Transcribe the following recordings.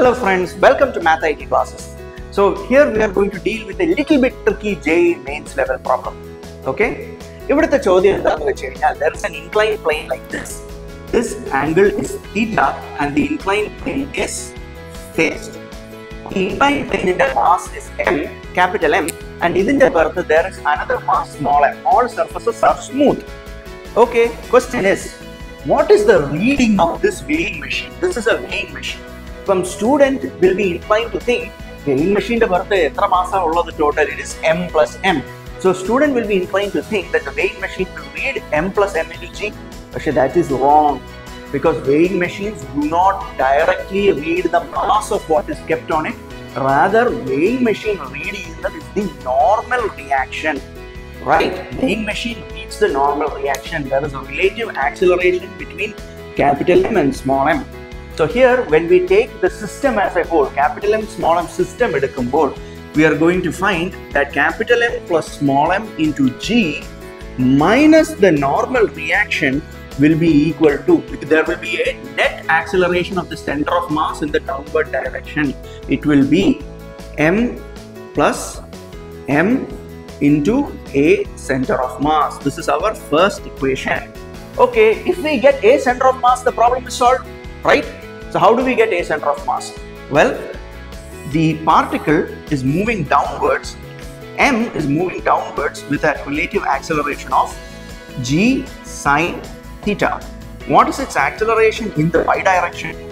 Hello friends, welcome to Math IT classes. So here we are going to deal with a little bit tricky JEE mains level problem. Okay? There is an inclined plane like this. This angle is theta and the inclined plane is faced. The inclined plane in the mass is M, capital M, and even the birth there is another mass small m. All surfaces are smooth. Okay, question is, what is the reading of this weighing machine? This is a weighing machine Some student will be inclined to think weighing machine പുറത്ത് എത്ര മാസം ഉള്ളത് total it is M plus M so student will be inclined to think that the weighing machine will read m plus m into g പക്ഷേ that is wrong because weighing machines do not directly read the mass of what is kept on it rather weighing machine read ചെയ്യുന്നത് is the normal reaction right weighing machine reads the normal reaction there is a relative acceleration between capital M and small m So here when we take the system as a whole, capital M small m system edukkumbol, we are going to find that capital M plus small m into G minus the normal reaction will be equal to there will be a net acceleration of the center of mass in the downward direction. It will be m plus m into a center of mass. This is our first equation. Okay if we get a center of mass the problem is solved right? So how do we get a center of mass? Well the particle is moving downwards. M is moving downwards with a relative acceleration of g sine theta. What is its acceleration in the y direction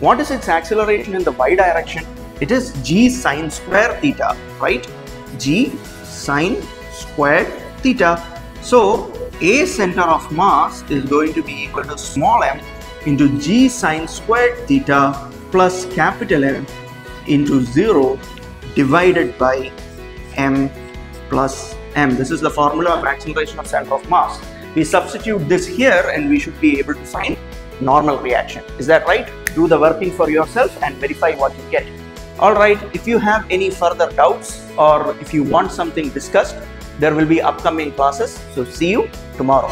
what is its acceleration in the y direction it is g sine square theta right? G sine square theta. So a center of mass is going to be equal to small m into g sine squared theta plus capital M into 0 divided by m plus m. This is the formula of acceleration of center of mass. We substitute this here and we should be able to find normal reaction. Is that right? Do the working for yourself and verify what you get. Alright, if you have any further doubts or if you want something discussed, there will be upcoming classes. So see you tomorrow.